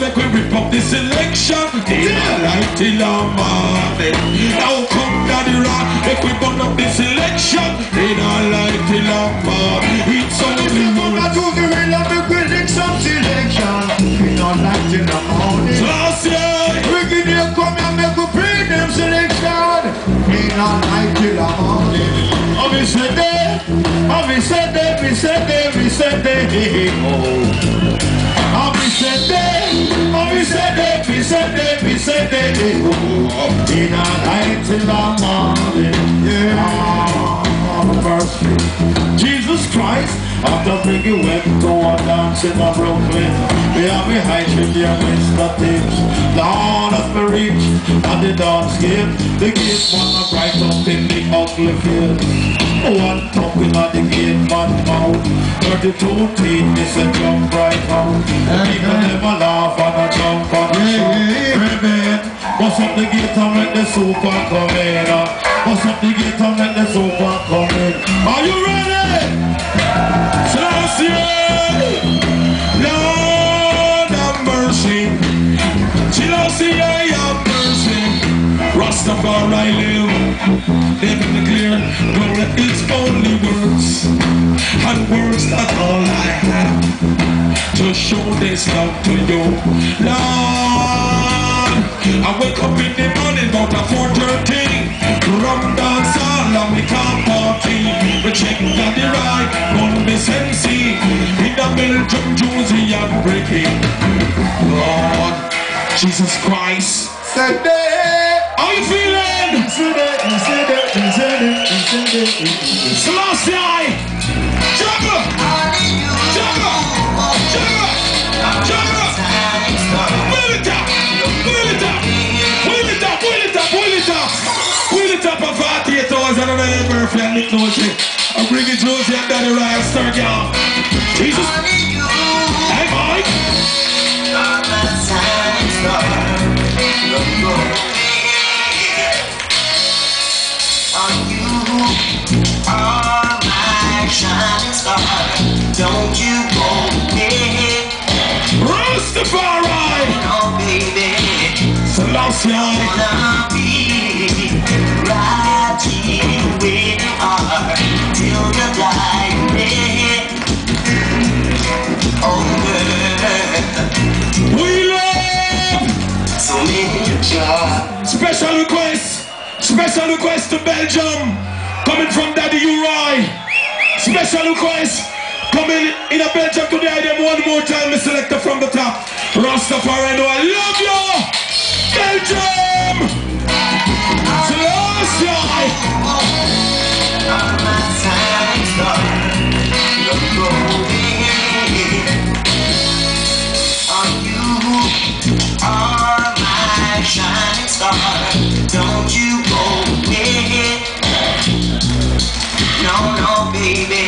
Make we rip up this election. Till the light, till the morning. Now come daddy rock, make we burn up this election. Till the light, till the morning. It's only one. I do the real of the critic some selection. Till the light, till the morning. Last year, we get here, come and make we bring them selection. Till the light, till the morning. Oh, me say they, oh, me say they, me say they, me say they, oh. Oh, me say they, me me me. In night till the morning, yeah. Jesus Christ, after bringing went to a dance in a Brooklyn. We are behind you, dear Mr. Tips. Lord of the reach, and the dance game. The gate man a bright up in the ugly field. One talking at the gate man mouth. 32 teeth, this a jump right out. People never laugh and a jump on the show. Remain. Bust up the gate and let the super come in. Bust up the gate and let the super come in. Are you ready? Selassie! Lord have mercy. Mercy. Rastafari live. The clear. Glory is only words. And words that all I have to show this love to you. Lord, I wake up in the morning about a 4.30 Rum dance all and we can't party We check that the right on the sensi In the Belgium, Josey and Ricky Lord, Jesus Christ How you feeling? Selassie Juggle Juggle Juggle Juggle Wheel it up. Wheel it up. Wheel it up. Wheel it up. Wheel it up. Wheel it up for 48 hours and another Murphy and Nick Noche I'm bringing Josey and Daddy Ryan y'all Jesus. Hey Mike Don't you go away, Rastafari no baby. Selassie Wanna be right here where you are till you. Oh, girl, We love so many jobs. Special request Special request to Belgium Coming from Daddy U-Roy Special request Coming in a Belgium today them one more time Me selector from the top. Rastafari I love you Belgium! Selassie No, no, baby.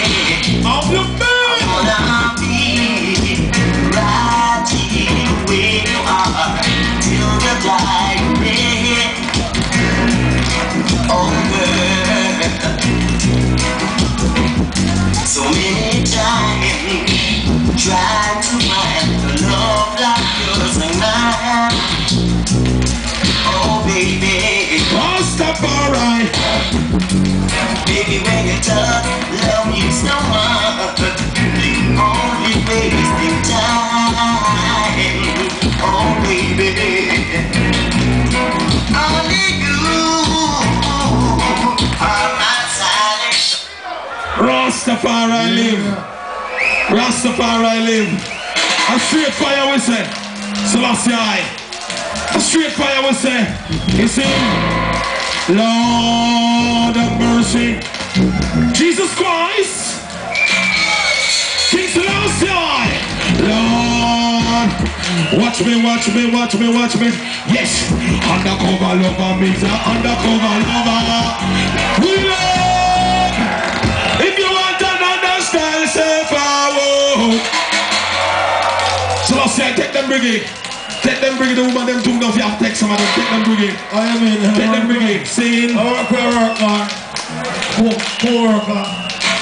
Man Wanna be right here you die. Oh, girl. So many times tried Baby, when you're love you so much. But you only wasting time. Oh, baby. Only you. Are my salvation Rastafari live. Rastafari live. A straight fire we say. Selassie A straight fire we say. You see. Lord of mercy. Jesus Christ. King Selassie. Lord. Watch me, watch me, watch me, watch me. Yes. Undercover lover means a undercover lover. We love. If you want another style, say I say, take them brigade. Take them brigade, the woman, them two, if you have to take some of them, take them brigade. I am in. Take them brigade. Sing. I work, I work, man. Poor, poor worker.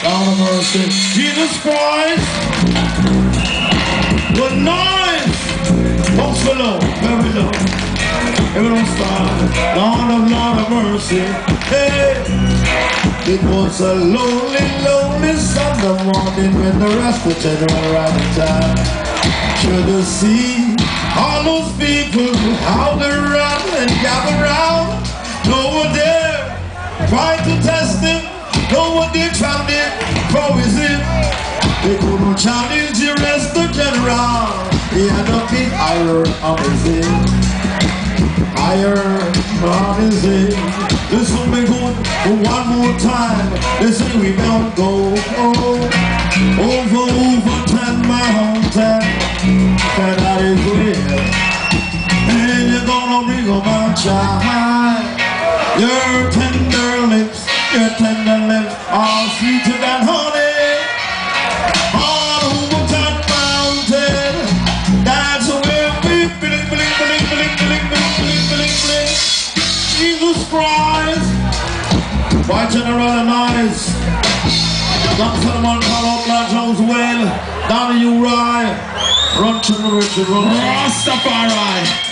Down of mercy. Jesus Christ. Good night. Folks below, very low. Everyone stand. Lord of Lord of mercy. Hey. It was a lonely, lonely Sunday morning when the rest were turning around in time. Should have seen all those people, how they run and gather round. No one there tried to test him. No one did found him. Always him. They couldn't challenge the rest of general. He had a big iron on his. Iron on his. This will be good for one more time. They say we don't go oh, over, over ten is real. And you're gonna bring a bunch of high. Your tender lips, your tender lips are sweeter than honey. That mountain, that's where we. Jesus Christ, general eyes. Young Solomon, out Lord Josey Wales. Down to you, Rye. Run to the Richard, run. Rastafari.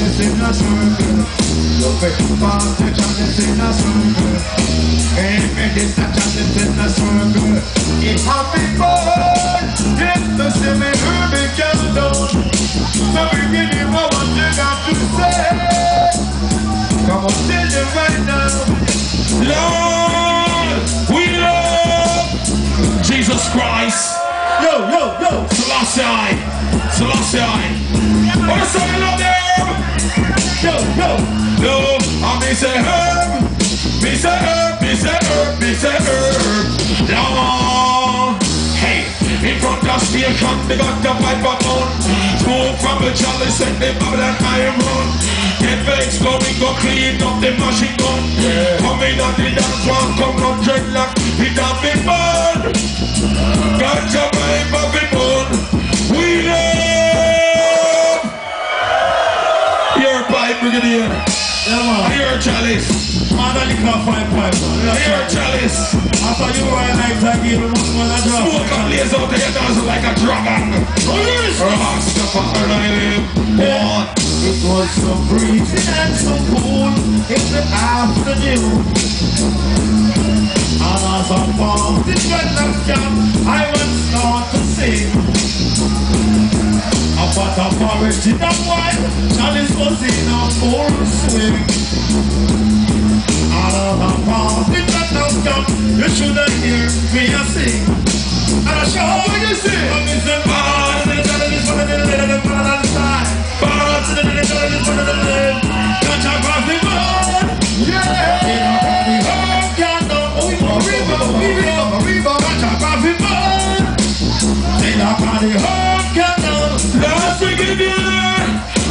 The in a circle You feel pass the charges in a circle Amen, this the charges in a circle It happy fun Yes, the same herb it can done So beginning what you got to say Come on, tell them right now. Lord, we love Jesus Christ. Yo, yo, yo. Selassie. Selassie. What is that love them? Yo, yo. No, I me say herb. Me say herb, me say herb, me say herb. Lord. Uh, hey, in front of station, they got the pipe up on. Smoke from the chalice and the Babylon iron run. Get vexed, go we go clean up the machine gun. Coming on the dance one, come on dreadlock, it have been. Got your pipe up in fun. We love your pipe brigadier. Yeah, man. Your chalice. I lick off five pipe, man. That's Your right. chalice. After you were like that, give him one man a drop. Smoke and blaze out there dancing like a dragon. Rastafari. What? It was so breezy and so cool in the afternoon. And as I found the dreadlock jam, I went start to sing. A pot of porridge in a wine, Chalice was in a full swing. And as I found the dreadlock jam, you should have heard me a sing. And I show you sing. I'm in the bar, and the Chalice for the little bit of the time. Bar to the little bit of the. Yeah. Candle. Oh, we go, we go, we go, we go. Catch a.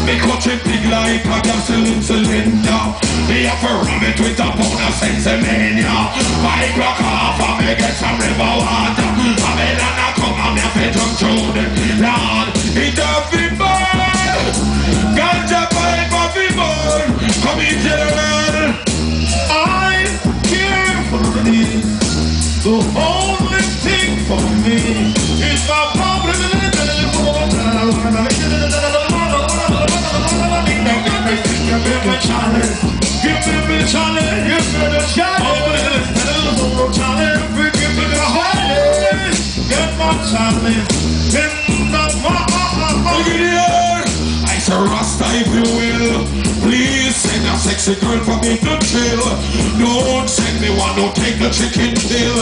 Me cut it big like a gasoline cylinder. Me have to ram it with a pound of sensimilla. Five block off and me get some river water. Babylon a come and me have to jump through the Lord. It been burn. Ganja pipe been burn. Come in general. I'm here for. The only thing for me is my problem. Me me me the. Give me the challenge. Challenge. In the Brigadier. I say Rasta if you will. Please sexy girl for me to chill. Don't send me one who take the chicken pill.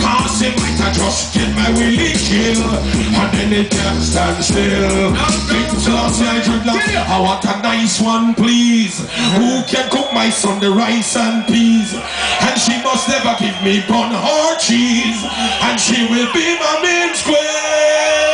Cause it might have just get my willy kill. And then it can't stand still. Things lost I dreadlock. I want a nice one, please. Who can cook my son the rice and peas? And she must never give me bun or cheese. And she will be my main squares.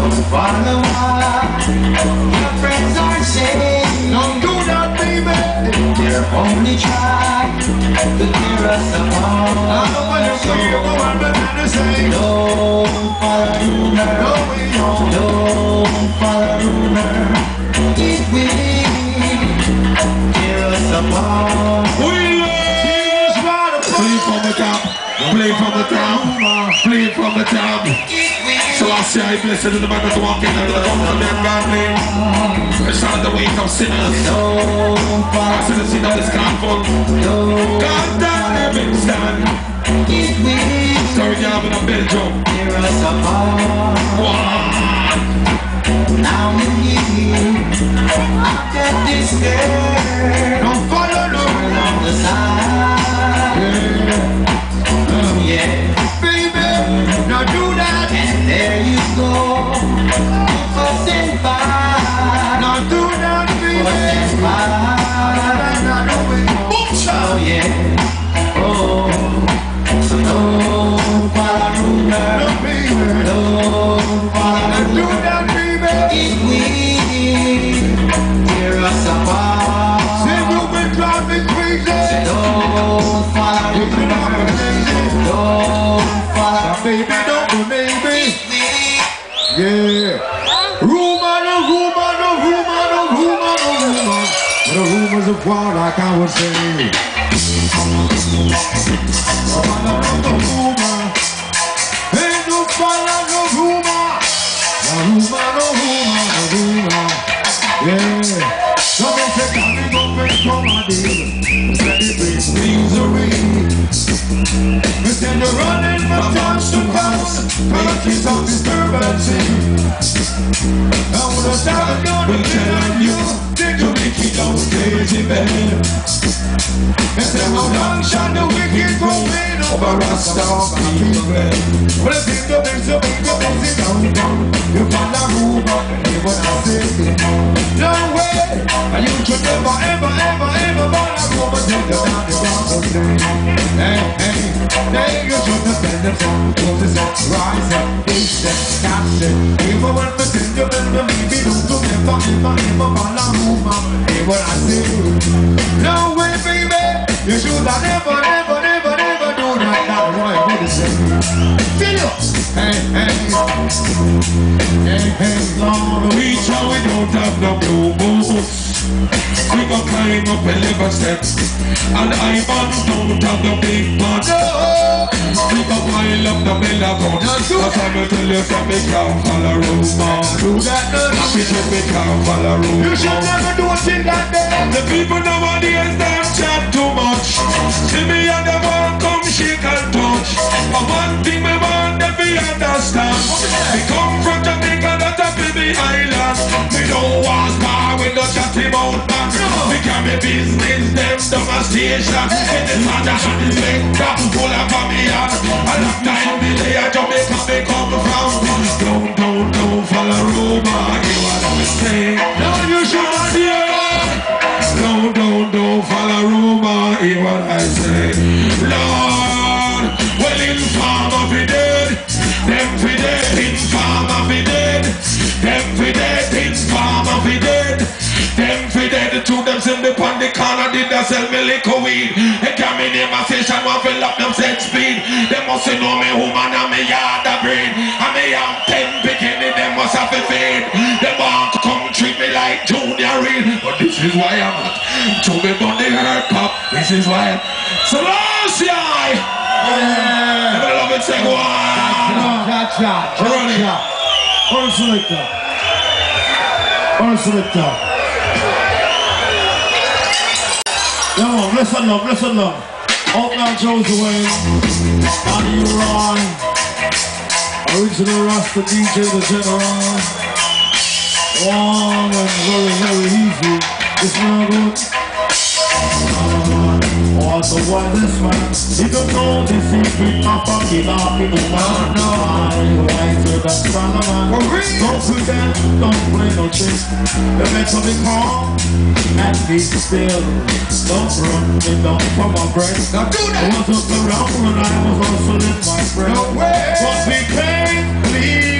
Don't follow up Your friends are saying do not do that, baby. They're only trying To tear us apart I don't want to see you go under the say. Don't follow rumor No, we don't Don't follow rumor It will tear us apart the top, play from the top, play from the top. So I say I blessed in the man that's walking under the bones of their godly. Fresh out of the wake of sinners. I said the sin of this. God damn it, big stand. Sorry, y'all, but I'm better drunk. Hear us apart. Now with you, I get this girl. Don't follow no no yeah oh, Palaruna. And I man don't have the big man. We go pile up the megaphone. That's how me tell you that me can't follow rumor. Do that, no. Happy to me can't follow rumor. You should never do a thing like that. The people nowadays them chat too much. See me and them want come shake and touch. But one thing me want them understand. Me come from Jamaica, that a baby island. Me don't want bar with no chatty mouth man. Me carry business them down a station. In the Santa and the Vector, full of me and a long time me there Jamaica me come from. Don't, don't, don't follow rumor. Hear what I'm saying. No, you should not Yeah. Don't, don't, don't follow rumor, hear what I say. Lord, them be dead, informer be dead, them be dead, informer be dead, them be dead. The two them send me pon the corner, did they sell me liquor weed? They come in name a station, want fill up them set speed. They must know me woman and me yard a breed, and me have ten bikini, them must have to feed. They want to come treat me like junior real, but this is why I'm at. To me the hair pop, this is why I'm. Selassie! Yeah. Never love it, say go on. Gotcha. Run it. Gotcha. Selector. On selector. Come on, listen up, listen up. Up now, Josey Wales. And you Ron. Original Rasta DJ, the General. Long and very, very easy. This man good. Why this man? He don't know the secret of fucking in the man. No, I'm wiser than Solomon. Don't pretend, don't play no tricks. The mental be calm and be still. Don't run me down from my breath. Now do that. I was up around when I was hustling my breath. No way. But we can't leave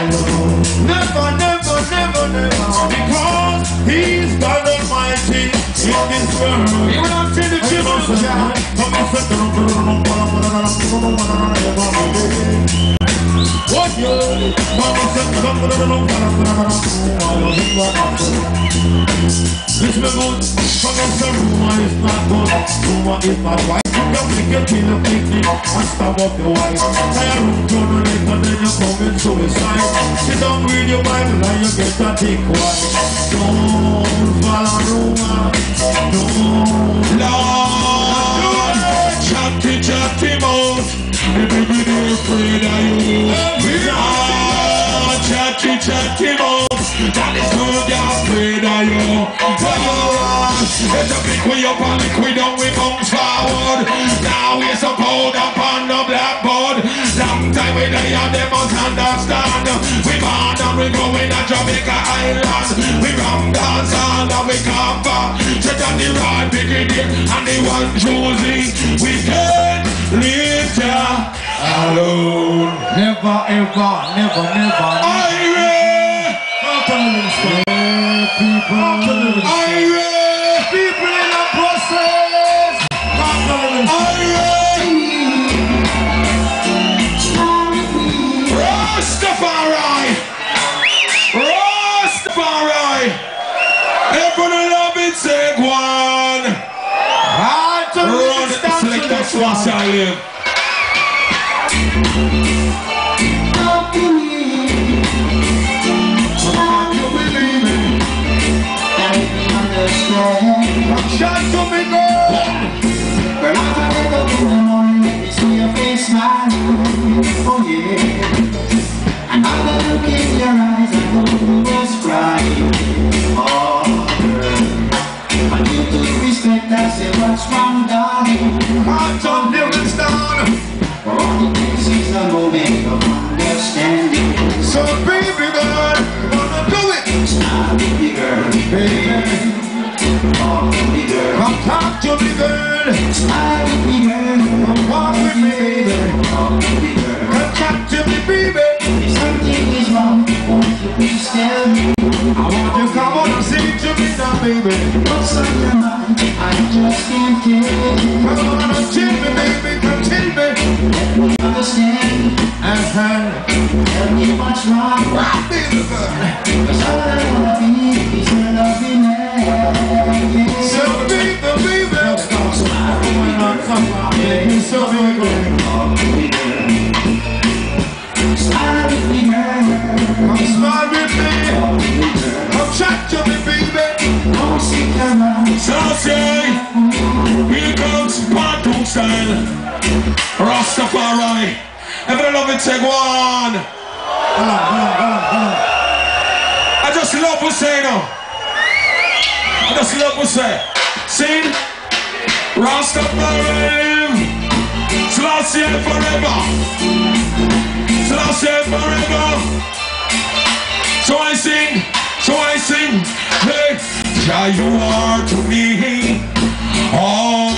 alone. Never, never, never, never, because He's God Almighty in this world. You will not see the children of Jah. Lord, chatty mouth, everybody afraid it's a big way up and lick we we bounce forward. Now we're so cold up on the blackboard. Long time we and they must understand. We born and we growing at Jamaica Island. We ram dance all and we cover. Sit on the right brigadier and the one choosing. We can't leave ya alone. Never ever, never, never. Irie! Come to Livingston People. Come one. I live. You believe it? Shout to me girl Oh yeah, another look in your eyes, I know you was crying. Oh, and respect. I say, what's wrong, darling? Come to Livingston For all the things is a moment of understanding. So baby girl Wanna do it Smile, baby girl, Baby talk to me, girl. Come talk to me girl Smile with me, girl. Come walk with me baby Talk to me, girl. Come talk to me baby If something is wrong, won't you please tell me I want you come on and sing to me now baby what's on your mind? I just can't tell. Come on and tell me baby Come tell me Let me understand. Uh-huh Tell me what's wrong. Baby girl Cause all I wanna be is your loving man. So baby baby baby to with me, girl. Come to baby Don't sit around. So comes part two style. Rastafari. Everyone love it, say one. I just love what say now. I just love what say. Sing. Rastafari. Selassie forever. Selassie forever. So I sing, so I sing, hey, yeah, you are to me all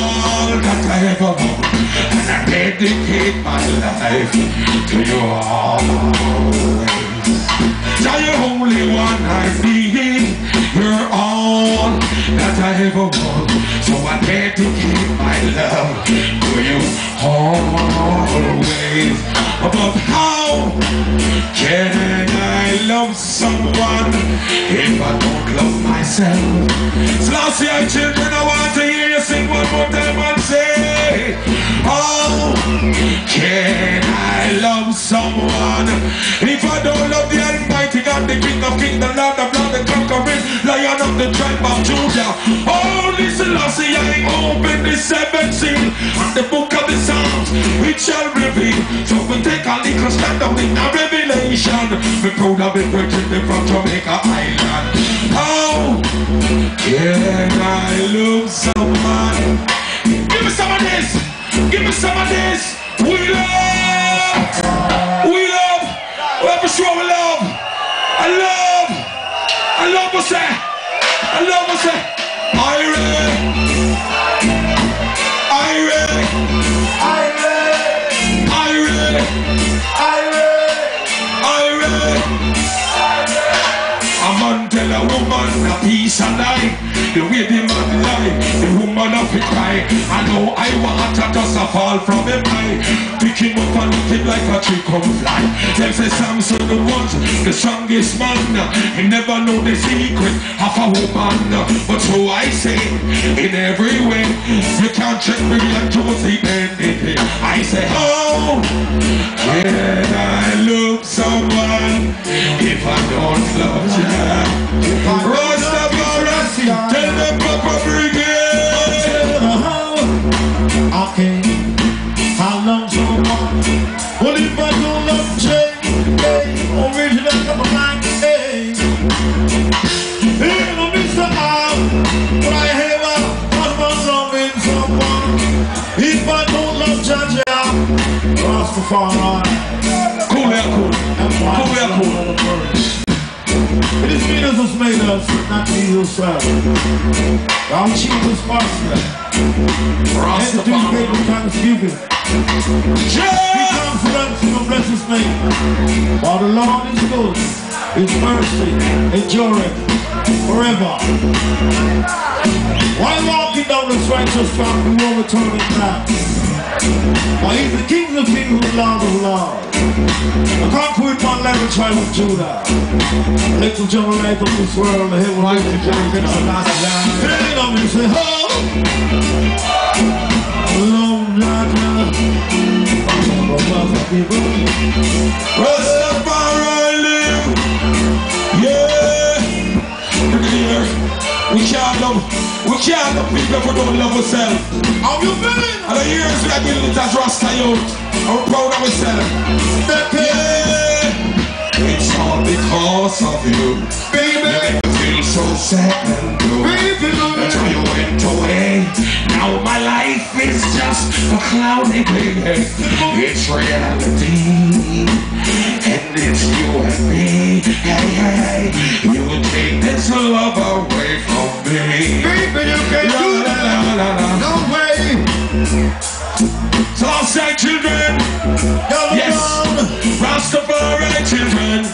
that I ever want, and I dedicate my life to you always. Yeah, you're only one I need, you're all that I ever want, so I dedicate my love to you always. But how can I love someone if I don't love myself? Selassie, I children, I want to hear you sing one more time and say, How can I love someone if I don't love the Almighty God, the King of Kings, the Lord of Lords, the conquering Lion of the tribe of Judah? Oh, Holy Selassie, I open the seventh seal and the book of the Psalms, which shall reveal. So we take a little stand down in a revelation. We proud of it, virgin from Jamaica Island. How can I love someone? Give me some of this. Give me some of this. We love. We love. We have to show we love. I love. I love that. I love what's that. Polska the way the man lie, the woman of it cry. I know I want to just a fall from him high. Pick him up and look him like a tree come fly. Them say Samson the ones, the strongest man. He never know the secret of a woman. But so I say, in every way, you can't check me like Josie Bennett. I say, oh, can I love someone if I don't love you? Rastafari, tell them. Okay, how long so long? If I don't love Jay, hey, original number nine, Mr. But I have a loving someone? If I don't love. Us, not we yourself. Our chief is master. Do great with thanksgiving. Be confident in the bless his name. For the Lord is good. His mercy endureth forever. While walking down this righteous path, we will return it back. For he's the king of people kings and lord of lords. The conquered one level tribe of Judah. Little generate of this world, the heaven life to generate the last land. Hey, let me say, ho! Long Rastafari live. Yeah. We can't love, we can't love people if we don't love ourselves. How you feeling? And the years we have been lit as Rasta youth. And we're proud of ourselves. Yeah. It's all because of you. Baby. So sad and blue. Baby. Until you went away. Now my life is just a cloudy day. It's reality. And it's you and me. Hey, hey, hey. You take this love away from me. Baby, you can't La, do la, la, la, la. that. No way. So I'll say children. Yes. Rastafari children.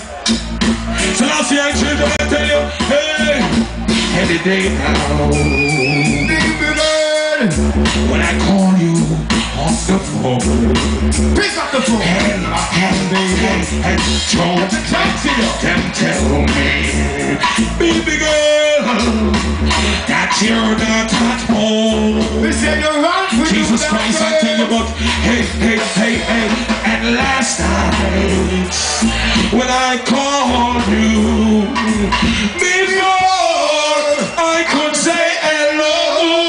So I'll say children, I tell you, hey, any day now. Baby. When I call you off the phone, Pick up the phone. hey, hey, hey, hey, don't them tell me, baby girl, that you're not at home. Jesus Christ, I tell you about, hey, hey, hey, hey, and last night when I called you, before I could say hello.